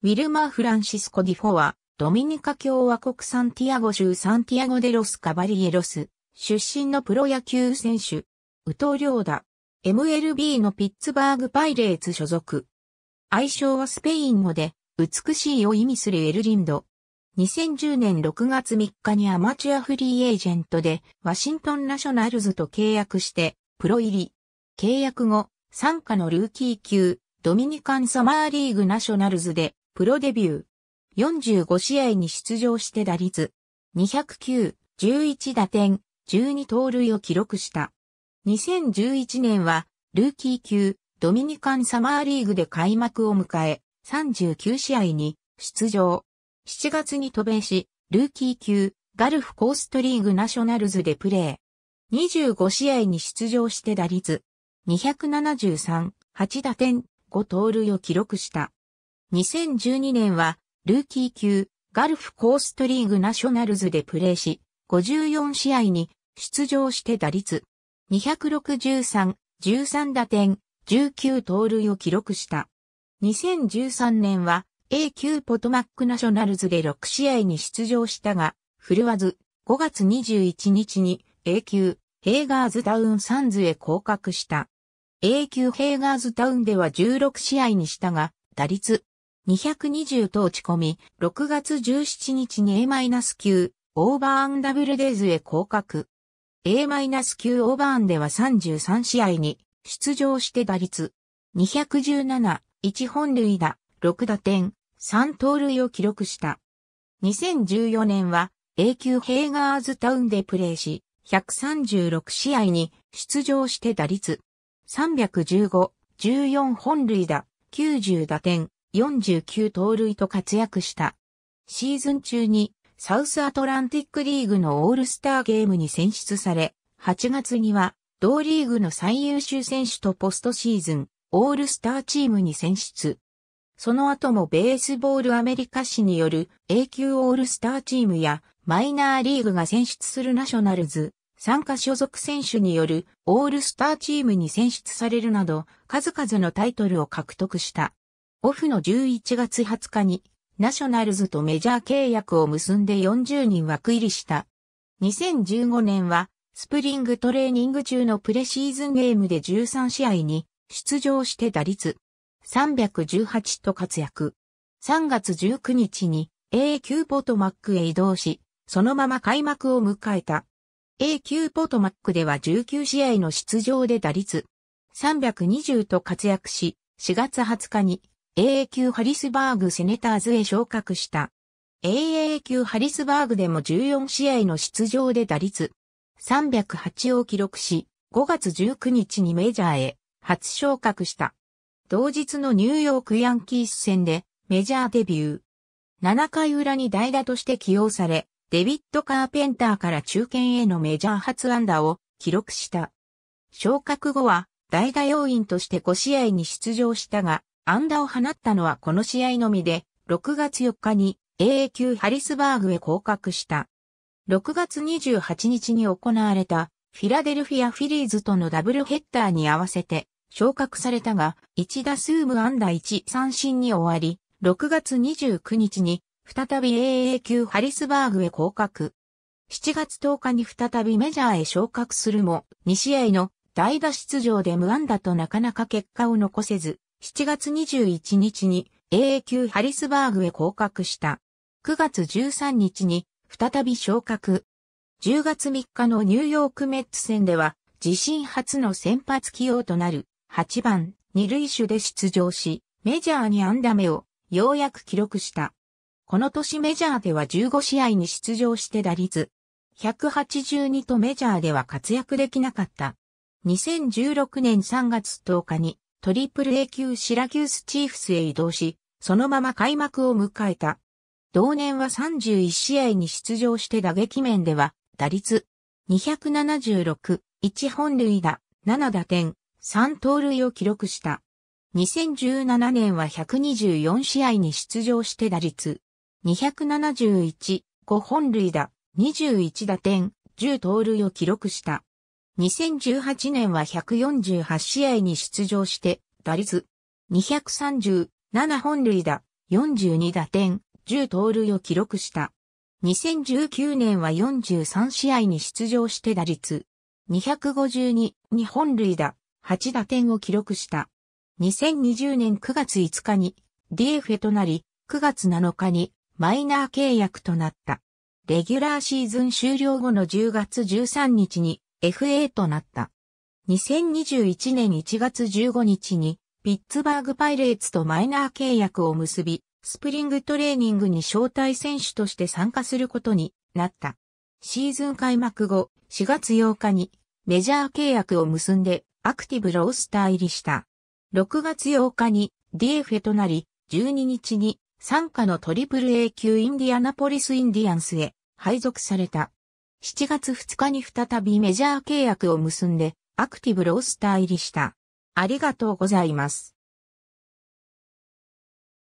ウィルマー・フランシスコ・ディフォは、ドミニカ共和国サンティアゴ州サンティアゴ・デ・ロス・カバリエロス、出身のプロ野球選手、右投両打。MLB のピッツバーグ・パイレーツ所属。愛称はスペイン語で、美しいを意味するエルリンド。2010年6月3日にアマチュアフリーエージェントで、ワシントンナショナルズと契約して、プロ入り。契約後、傘下のルーキー級、ドミニカンサマーリーグナショナルズで、プロデビュー。45試合に出場して打率。209、11打点、12盗塁を記録した。2011年は、ルーキー級、ドミニカンサマーリーグで開幕を迎え、39試合に出場。7月に渡米し、ルーキー級、ガルフコーストリーグナショナルズでプレー。25試合に出場して打率。273、8打点、5盗塁を記録した。2012年は、ルーキー級、ガルフコーストリーグナショナルズでプレーし、54試合に出場して打率263、13打点、19盗塁を記録した。2013年は A 級ポトマックナショナルズで6試合に出場したが、振るわず5月21日に A 級ヘーガーズタウンサンズへ降格した。A 級ヘーガーズタウンでは16試合にしたが、打率220と落ち込み、6月17日に A- 級、オーバーンダブルデイズへ降格。A- 級オーバーンでは33試合に出場して打率217、1本塁打、6打点、3盗塁を記録した。2014年は A 級ヘーガーズタウンでプレーし、136試合に出場して打率315、14本塁打、90打点、49盗塁と活躍した。シーズン中にサウスアトランティックリーグのオールスターゲームに選出され、8月には同リーグの最優秀選手とポストシーズンオールスターチームに選出。その後もベースボールアメリカ誌による A 級オールスターチームやマイナーリーグが選出するナショナルズ、傘下所属選手によるオールスターチームに選出されるなど数々のタイトルを獲得した。オフの11月20日にナショナルズとメジャー契約を結んで40人枠入りした。2015年はスプリングトレーニング中のプレシーズンゲームで13試合に出場して打率318と活躍。3月19日に A 級ポトマックへ移動し、そのまま開幕を迎えた。A 級ポトマックでは19試合の出場で打率320と活躍し、4月20日に AA 級ハリスバーグセネターズへ昇格した。AA 級ハリスバーグでも14試合の出場で打率308を記録し、5月19日にメジャーへ初昇格した。同日のニューヨークヤンキース戦でメジャーデビュー。7回裏に代打として起用され、デビッド・カーペンターから中堅へのメジャー初安打を記録した。昇格後は代打要員として5試合に出場したが、安打を放ったのはこの試合のみで、6月4日に AA 級ハリスバーグへ降格した。6月28日に行われたフィラデルフィアフィリーズとのダブルヘッダーに合わせて昇格されたが、1打数無安打1三振に終わり、6月29日に再び AA 級ハリスバーグへ降格。7月10日に再びメジャーへ昇格するも、2試合の代打出場で無安打となかなか結果を残せず、7月21日に AA 級ハリスバーグへ降格した。9月13日に再び昇格。10月3日のニューヨークメッツ戦では自身初の先発起用となる8番二塁手で出場し、メジャーに安打目をようやく記録した。この年メジャーでは15試合に出場して打率182とメジャーでは活躍できなかった。2016年3月10日にトリプル A 級シラキュースチーフスへ移動し、そのまま開幕を迎えた。同年は31試合に出場して打撃面では、打率276、1本塁打、7打点、3盗塁を記録した。2017年は124試合に出場して打率271、5本塁打、21打点、10盗塁を記録した。2018年は148試合に出場して、打率237本塁打、42打点、10盗塁を記録した。2019年は43試合に出場して打率252、2本塁打、8打点を記録した。2020年9月5日に DFA となり、9月7日にマイナー契約となった。レギュラーシーズン終了後の10月13日に FA となった。2021年1月15日にピッツバーグパイレーツとマイナー契約を結び、スプリングトレーニングに招待選手として参加することになった。シーズン開幕後、4月8日にメジャー契約を結んでアクティブロースター入りした。6月8日に DFA となり、12日に参加のトリプル A 級インディアナポリスインディアンスへ配属された。7月2日に再びメジャー契約を結んでアクティブロースター入りした。ありがとうございます。